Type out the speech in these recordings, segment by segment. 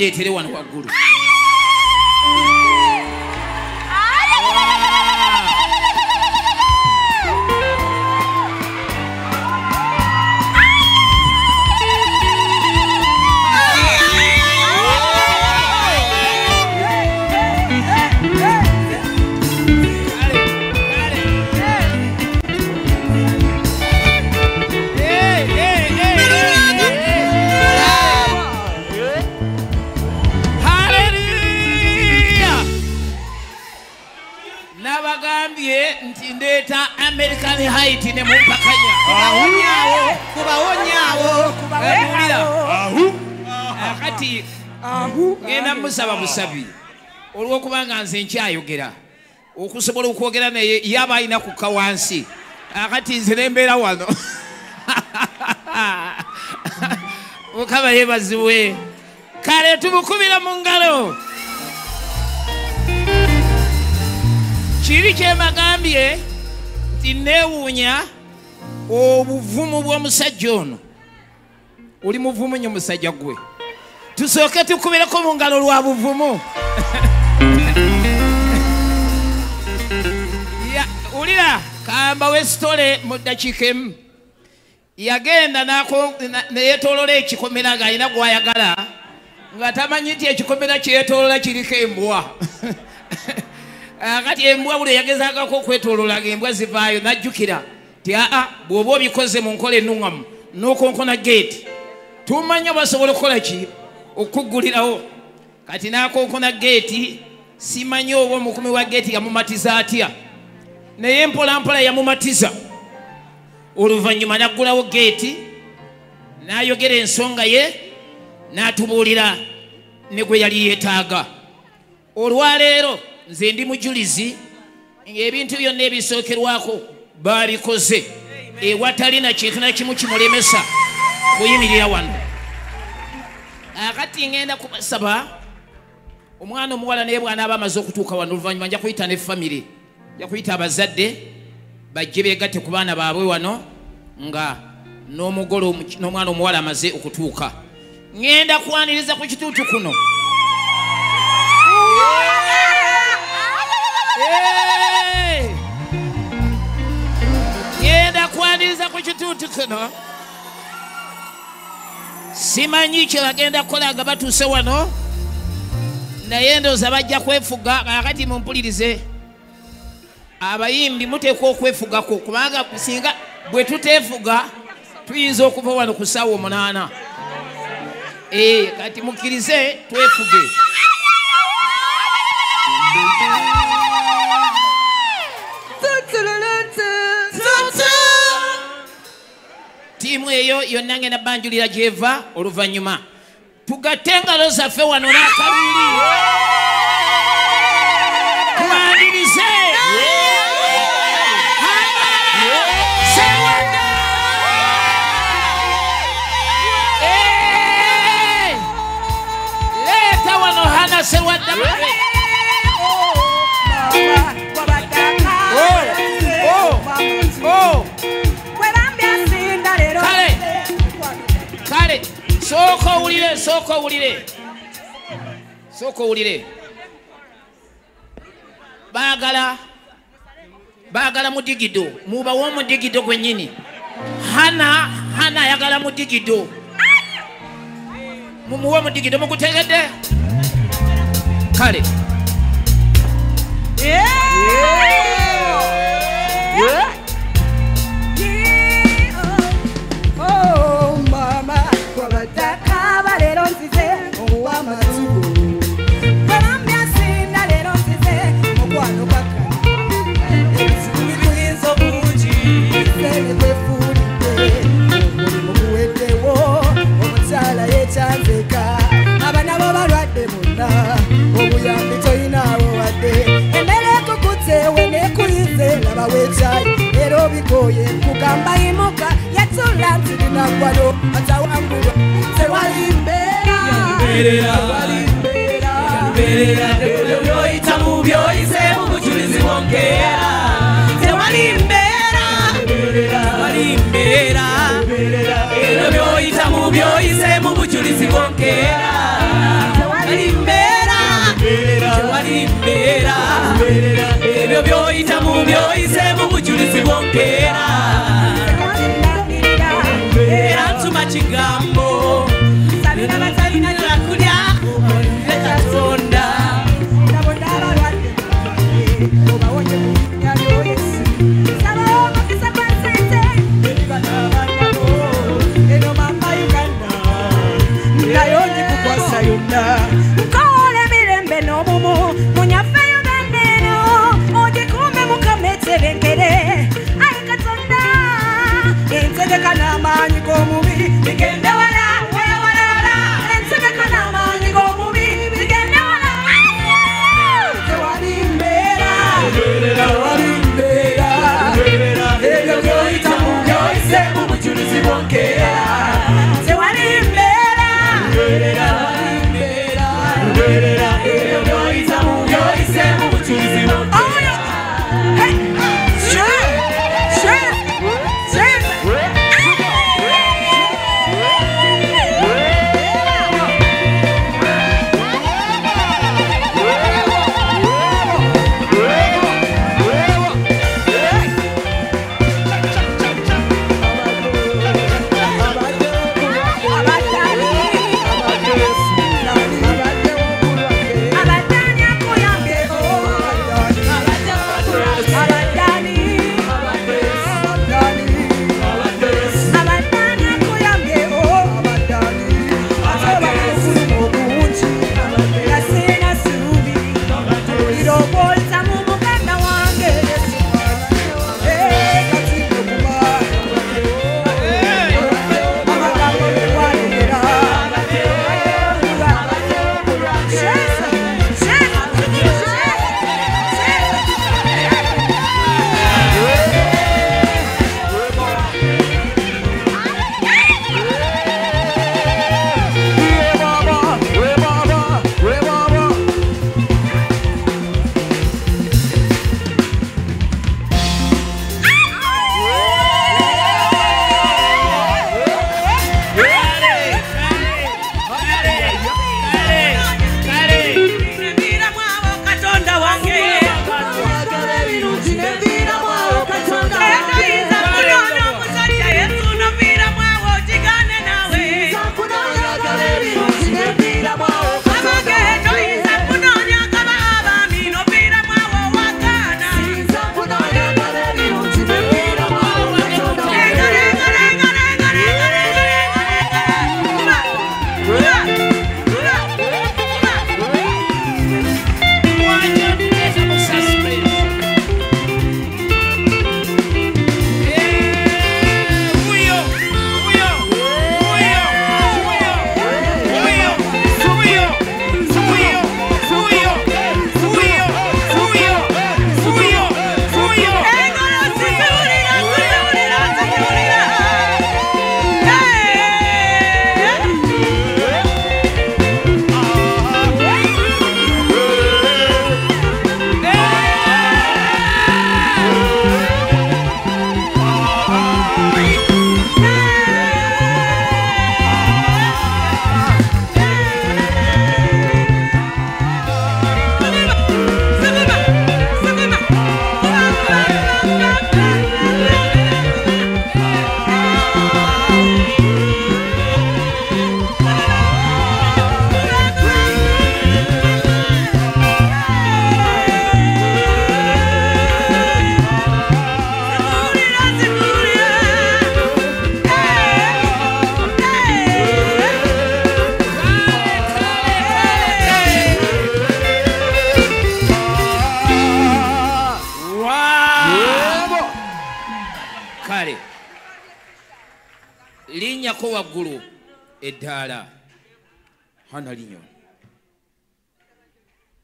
mukono amundeetere wano waggulu american height ne mumpakanya Kubawonyaawo, kubawonyaawo, Ewulira? kubawonyaawo. akati Ahu. ngenda musaba busabi olwokuba nga nze nkyayogera. Okusobola okwogera naye yaba alina kukka wansi akati nze nembeera wano. Mukama yebaziwe kale tumukubira mu ngalo. Kiri kyemagambye nti neewuunya obuvumu bw'omusajja ono. Oli muvumu nyo musajja gwe. Tusooke tukubireko mu ngalo lwa buvumu. Wulira kamba wesitole mu ddakiika emu. Yagenda neyetolola ekikomera ng'alina gwayagala nga tamanyi nti ekikomera kyeyetolola kiriko embwa kati embwa buli yagezagako okwetolola ngaembwa zivaayo najjukira ti aa bw'oba obikoze mu nkola enuŋŋamu n'okonkona geeti tumanya basobola okukola ki? Okuggulirawo. Kati n'akonkona geeti simanyi oba omukumi wa geeti yamumatiza atya? Naye mpolampola yamumatiza. Oluvannyuma n'aggulawo geeti n'ayogera ensonga ye n'atubuulira ne gwe yali yeetaaga. Olwaleero nze ndi mujulizi ng'ebintu byonna ebisookerwako baabikoze ewatali na kintu na kimu kimulemesa kuyimirira wano. Akati ngenda kubasaba omwana omuwala naye bw'anaaba amaze okutuuka wano oluvannyuma nja kuyita ne famire nja kuyita abazadde bajje beegatte ku baana baabwe wano nga n'omugole omu- n'omwana omuwala amaze okutuuka. Ŋŋenda kwaniriza ku kituutu kuno. Hey! Ŋŋenda kwaniriza ku kituutu kuno. Simanyi kye bagenda kukola nga batuuse wano. Naye ndowooza bajja kwefuga kakati mumpulirize. Abayimbi muteekwa okwefugako kubanga singa bwe tuteefuga tuyinza okuva wano ku ssaawa omunaana. Ee kati mukkirize twefuge ttiimu eyo yonna ngenda banjulira gyeva oluvannyuma tugatte engalo zaffe wano n'akabiri twanirize leeta wano hana sooka owulire sooka owulire sooka owulire baagala baagala mudigido. Mubawa omudigido gwennyini. Hana hana ayagala mudigido. Mumuwe omudigido mugutegedde. Kale. Abanabo bonna obuyambi toyinaawo wadde. Emmere ekukutewe nekuyize laba wekyayi era obikoye kugamba yimuka yatula nti linaggwano atawangulwa. Tewali mbeera byoyize mu bujulizi bwonkeera era ntuma kiga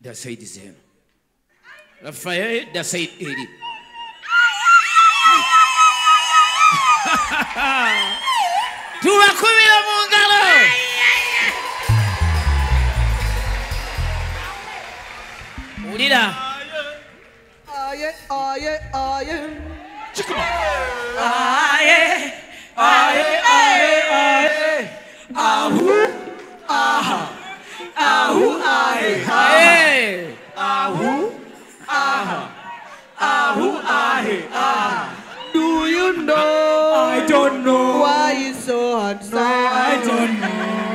Deve sair dizendo. Rafael, deve sair ele. Tua comida, mongalo! Unida! Aye, aye, aye. Chikuma! Aye, aye, aye, aye. Ahu!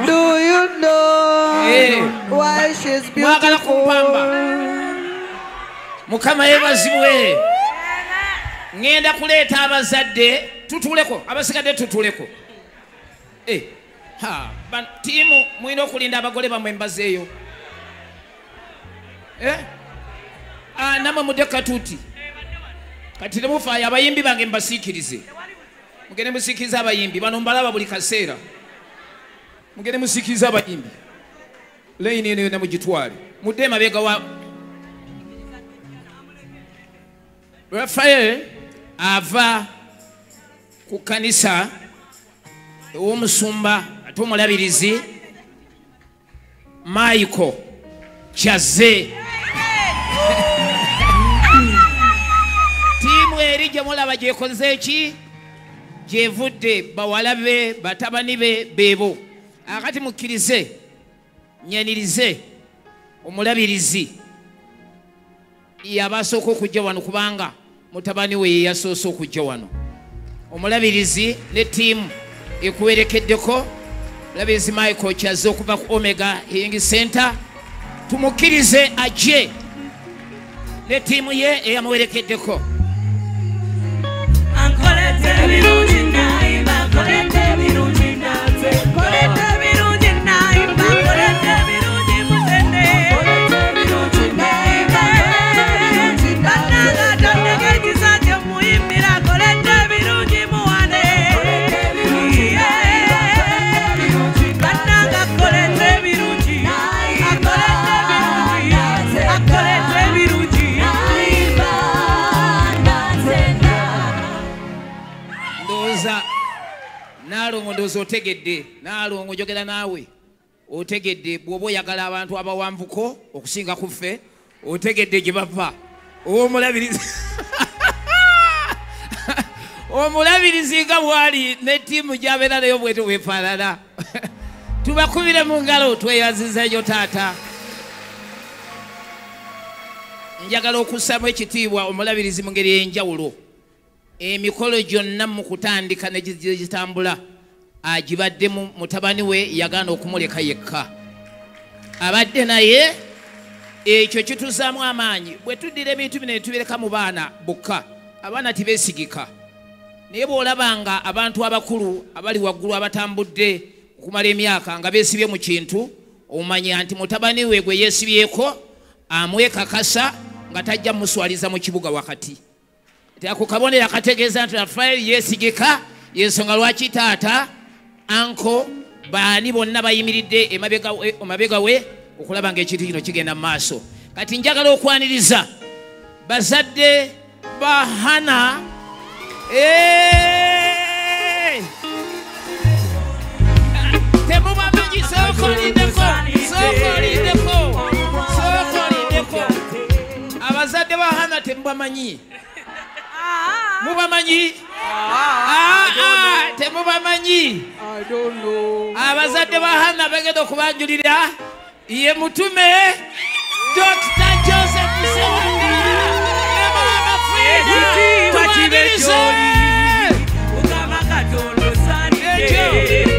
Do you know Eh. why she's beautiful? mukama yebazibwe ŋŋenda kuleeta abazadde tutuleko abasigadde tutuleko Eh, ha, ba- tiimu mulina okulinda abagole bamwe mbazeeyo Eh? Ah, namwe mudde katuuti. Kati temufaayo abayimbi bange mbasiikirize. Mugende musiikirize abayimbi bano mbalaba buli kaseera mugende musiikirize abayimbi. Layini eno yonna mugitwale. Mudde emabega wa rafael ava ku kanisa ew'omusumba ate omulabirizi maiko kyaze tiimu eri gye mulaba gyekoze eki gyevudde bawala be batabani be beebo akati mukkirize nyanirize omulabirizi. Yabasooka okujja wano kubanga mutabani we yeyasoose okujja wano. Omulabirizi ne tiimu ekuwerekeddeko mulabirizi michael kyaze okuva ku omega healing center. Tumukkirize ajje ne tiimu ye eyamuwerekeddeko. Ankolete ndowooza otegedde naalongo njogera naawe. Otegedde bw'oba oyagala abantu abawanvuko okusinga ku ffe otegedde gye bava. Omulabirizi omulabirizi nga bwali ne ttiimu gyabeera nayo bwetu bwefaanana. Tubakubire mu ngalo tweyaziza nnyo taata. Njagala okussamu ekitiibwa omulabirizi mu ngeri ey'enjawulo emikolo gyonna mu kutandika ne gi- gi- gitambula agibaddemu mutabani we yagaana okumuleka yekka. Abadde naye ekyo kituzaamu amaanyi. Bwe tuddira ebintu bino ne tubireka mu baana bokka abaana tibeesigika naye bw'olabanga abantu abakulu abali waggulu abatambudde okumala emyaka nga beesibye mu kintu omanya nti mutabani we gwe yeesibyeko amwekakasa nga tajja muswaliza mu kibuga wakati. Nti ako kabonero akategeeza nti rafael yeesigika yensonga lwaki taata anko baani bonna bayimiridde emabega we- okulaba ngaekintu kino kigenda mu maaso. Kati njagala okwaniriza bazadde ba hana temubamanyi sookolindeko sookolindeko sookolindeko abazadde ba hana temubamanyi mubamanyi? Ah, ah, temubamanyi? Abazadde ba hana bagenda okubanjulira ye mutume dr joseph sewanga ne maama frida Ekitiibwa kibe tubanirize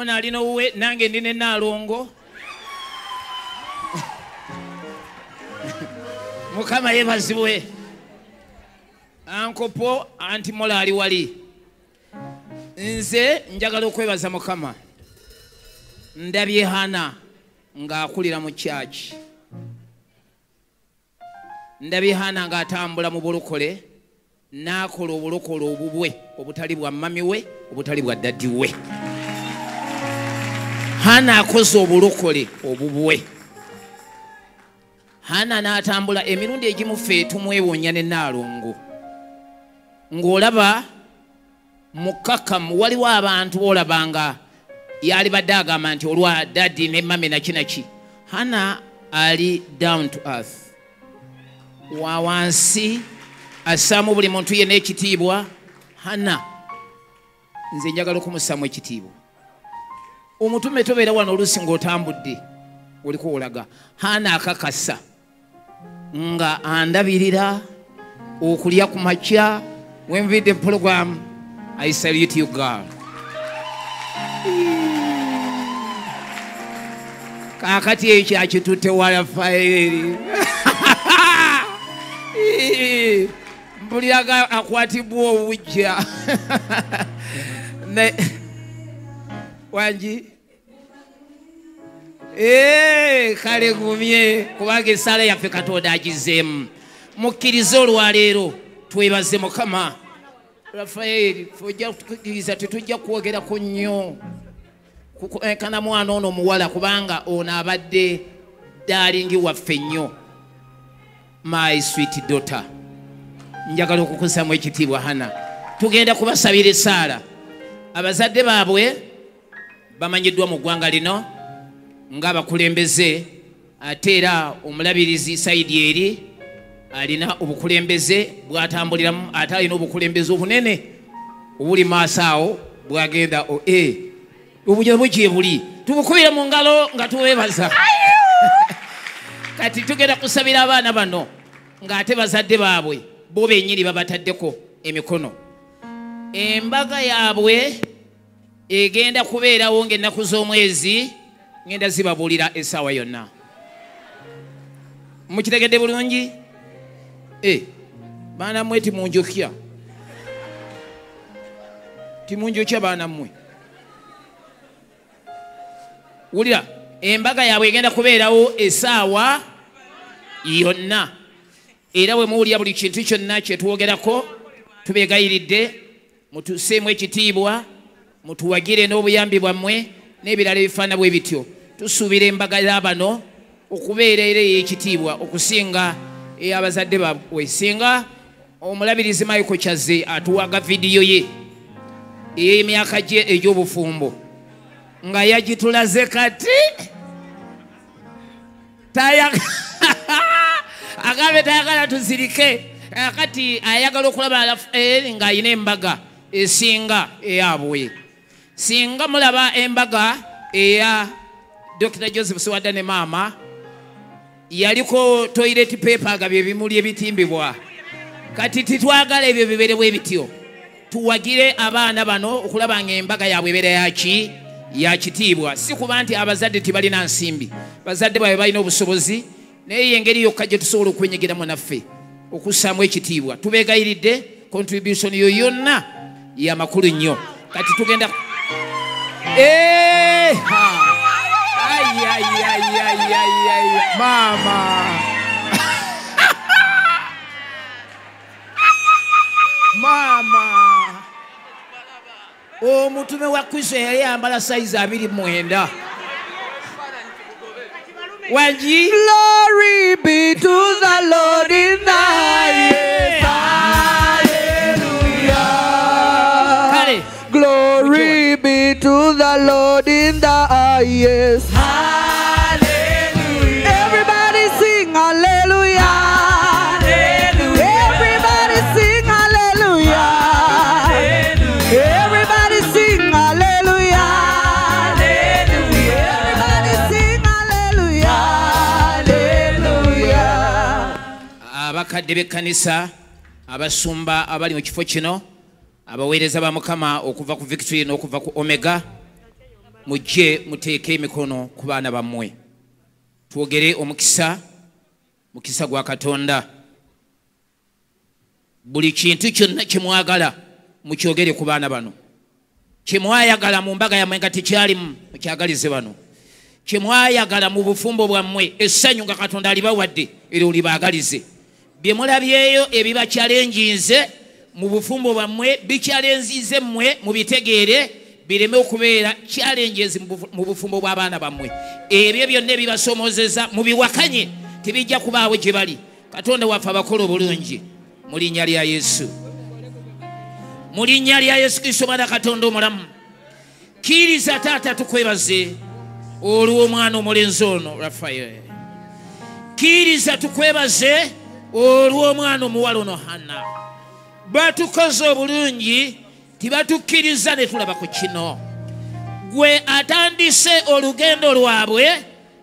noono alina owuwe nange ndi ne naalongo mukama yebazibwe ankopo anti mola ali wali. Nze njagala okwebaza mukama. Ndabye hana ng'akulira mu kyaki ndabye hana ng'atambula mu bulokole n'akola obulokole obubwe obutali bwa mami we obutali bwa dadi we hana akoze obulokole obubwe. Hana n'atambula emirundi egimu ffe tumwewonya ne naalongo ng'olaba mukakamu waliwo abantu boolabanga yali badde agamba nti olwa dadi ne mami naki naki hana ali down to earth. Wa wansi assaamu buli muntu yenna ekitiibwa hana nze njagala okumusaamu ekitiibwa omutume tobeera wano oluusi ng'otambudde oliko olaga hana akakasa nga andabirira okulya ku makya wenvidde program i salute you girl. Kaakati eyo kyakitutte walafaeri mpuliraga akwatibwa obujja. Eh, kale gumye kubanga esaala yaffe katonda agizeemu. Mukkirize olwaleero twebaze mukama. Rafaeri ojja kukkiriza tetujja kwogerako nnyo. Kukonkana mwana ono omuwala kubanga ono abadde dalingi waffe nnyo. My sweet daughter. Njagala okukusamu ekitiibwa hana tugenda kubasabira esaala abazadde baabwe bamanyiddwa mu ggwanga lino ng'abakulembeze ate era omulabirizi saidi eri alina obukulembeze bwatambuliramu ate alina obukulembeze obunene obuli maaso awo bwagenda o e obujja bugye buli? Tubukubire mu ngalo nga tubebaza kati tugenda kusabira abaana bano ng'ate bazadde baabwe bo bennyini babataddeko emikono. Embaga yaabwe egenda kubeerawo ng'ennaku z'omwezi ngenda zibabuulira essaawa yonna. Mukitegedde bulungi? E baana mmwe timunjokya timunjokya baana mmwe. Wulira embaga yaabwe egenda kubeerawo essaawa yonna. Era bwe muwulira buli kintu kyonna kyetwogerako tubegayiridde mutuseemu ekitiibwa mutuwagire n'obuyambi bwammwe n'ebirala ebifaana bwe bityo. Tusuubira embaga y'abano okubeera era ey'ekitiibwa okusinga ey'abazadde baabwe. Singa omulabirizi michael kyaze atuwaga vidiyo ye ey'emyaka gye egy'obufumbo nga yagitulaze kati agambe tayagala tuzirike. Eh, kati ayagala okulaba Rafael ng'ayina embaga esinga eyabwe singa mulaba embaga eya dr joseph siwadda ne maama yaliko toilet paper nga bye bimuli ebitimbibwa. Kati titwagala ebyo biberewo ebityo tuwagire abaana bano okulaba nga embaga yaabwe ebeera yaki yakitiibwa si kuba nti abazadde tebalina nsimbi. Bazadde baabwe balina obusobozi naye engeri yokka gye tusobola okwenyegeramu naffe okussaamu ekitiibwa. Tubeegayiridde contribution yo yonna yamakulu nnyo. Kati tugenda Mama. Mama. Omutume wa kristo yali yambala sayizi abiri mwenda. Glory be to the Lord in the in the highest. Hallelujah. Everybody sing hallelujah. Everybody sing hallelujah. Everybody sing hallelujah. Everybody sing hallelujah. Hallelujah. abakadde b'ekkanisa abasumba abali mu kifo kino abaweereza ba mukama okuva ku victory n'okuva ku omega mujje muteeke emikono ku baana bammwe. Twogere omukisa mukisa gwa katonda. Buli kintu kyonna kyemwagala mukyogere ku baana bano. Kyemwayagala mu mbaga yammwe nga tekyalimu mukyagalize bano. Kyemwayagala mu bufumbo bwammwe essanyu nga katonda alibawadde era olibaagalize bye mulabyeyo ebiba kyalenjinze mu bufumbo bwammwe bikyalenzize mmwe mubitegeere bireme okubeera challenges mu bufu- mu bufumbo bw'abaana bammwe. Ebyo byonna ebibasoomozeza mubiwakanye tebijja kubaawo gye bali. Katonda waffe abakola obulungi mu linnya lya yesu. Mu linnya lya yesu kristo mwana katonda omulamu. Kkiriza taata tukwebaze olw'omwana omulenzi ono rafael kkiriza tukwebaze olw'omwana omuwala ono hanna. Batukoze obulungi tibatukkiriza ne tulaba ku kino. Gwe atandise olugendo lwabwe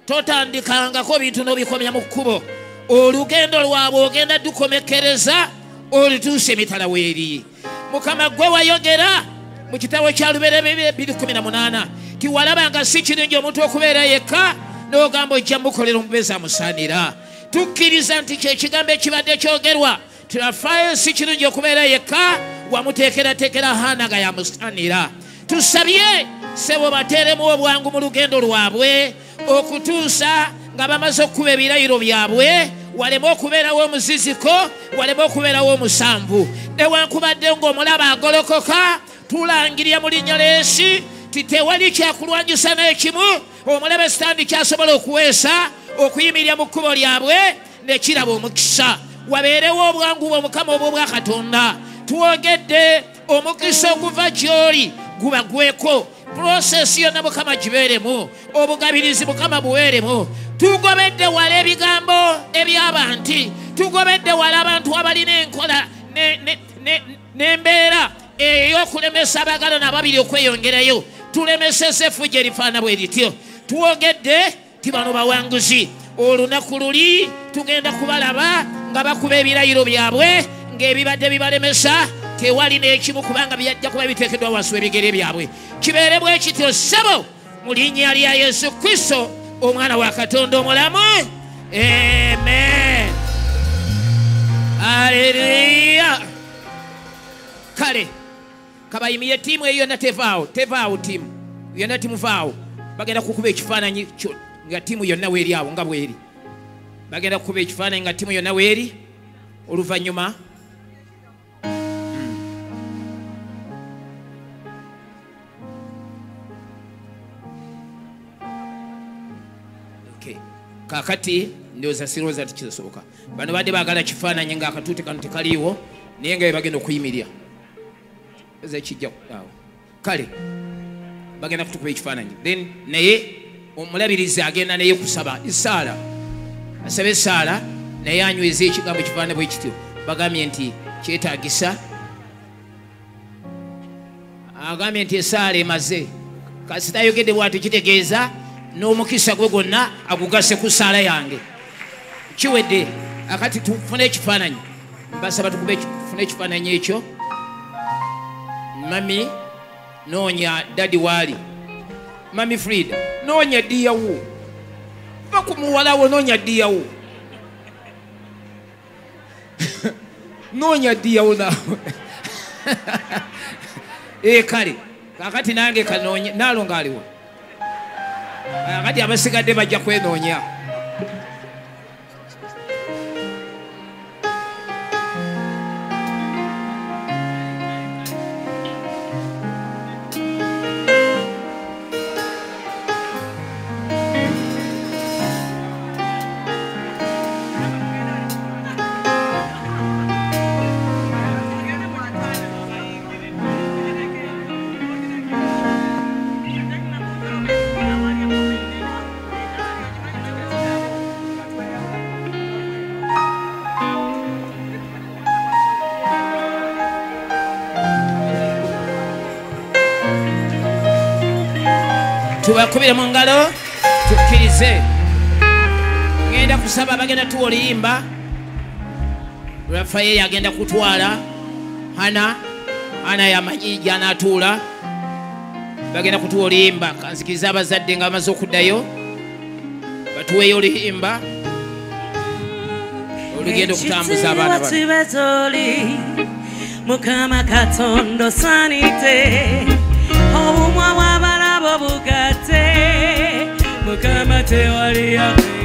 totandikangako bintu n'obikomya mu kkubo. Olugendo lwabwe ogenda dukomekereza olituusa emitala weeri mukama gwe wayogera mu kitabo kya luberebere 218 tiwalaba nga si kirungi omuntu okubeera yekka n'ogamba ojja mukolera omubeezi amusaanira. Tukkiriza nti kyekigambo ekibadde kyogerwa tirafayo si kirungi okubeera yekka wamuteekerateekera haana nga yamusaanira tusabye sebo bateeremu obwangu mu lugendo lwabwe okutuusa nga bamaze okukuba ebirayiro byabwe waleme okubeerawo omuziziko waleme okubeerawo omusanvu. Newankubadde ng'omulaba agolokoka tulangirira mu linnya ly'ensi ti tewali kyakulwanyisa n'ekimu omulaba sitandi kyasobola okuweesa okuyimirira mu kkubo lyabwe nekiraba omukisa. Wabeerewo obwangu bwe omukama obwo bwa katonda twogedde omukisa oguva gy'oli gubagweko purosesi yonna mukama gibeeremu obugabirizi mukama buweeremu. Tugobedde wala ebigambo eby'abantu tugobedde wala abantu abalina enkola ne- ne- ne- n'embeera ey'okulemesa abaagala nababiri okweyongerayo. Tulemesesa efujja erifaana bwe lityo. Twogedde ti bano bawanguzi olunaku luli tugenda kubalaba nga bakuba ebirayiro byabwe ng'ebibadde bibalemesa tewali n'ekimu kubanga byajja kuba biteekeddwa wansi w'ebigere byabwe. Kibeere bwe kityo ssebo mu linnya lya yesu kristo omwana wa katonda omulamu. Amen. Aleluya kale kabayimire tiimu eyo yonna tevaawo tevaawo tiimu yonna timuvaawo bagenda kukuba ekifaananyi nga tiimu yonna weeri awo nga bweri. Bagenda kukuba ekifaananyi nga tiimu yonna weeri oluvannyuma kakati ndowooza sirowooza ti kisoboka bano badde baagala kifaananyi ngaakatuute kano tekaliiwo naye nga bwe bagenda okuyimirira eza kijja awo. Kale bagenda kutukuba ekifaananyi then naye omulabirizi agenda naye kusaba. Esaala asaba esaala naye anyweza ekigambo kifaanana bwe kityo. Bagambye nti kyetaagisa agambye nti esaala emaze. Kasita ayogedde bwatyo kitegeeza n'omukisa gwe gwonna agugase ku saala yange. Kiwedde akati tufune ekifaananyi. Eki- tufune ekifaananyi ekyo. Mami noonya dadi waali mami frida noonya ddiyawo va ku muwalawo noonya ddiyawo noonya ddiyawo naawe ee kale kakati nange kanoonye naalonga aliwo kakati abasigadde bajja kwenoonya tubakubire mu ngalo tukkirize. Ŋenda kusaba bagenda tuwa oluyimba rafaeli agenda kutwala. Hana hana yamanyi gyanatuula. Bagenda kutuwa oluyimba kanzikiriza abazadde nga bamaze okuddayo. Batuweeyo oluyimba olugenda okutambuza abaana bano. Batuli mukama katonda osanite obumwa bw'abalabo bugatte mukama tewali yakwe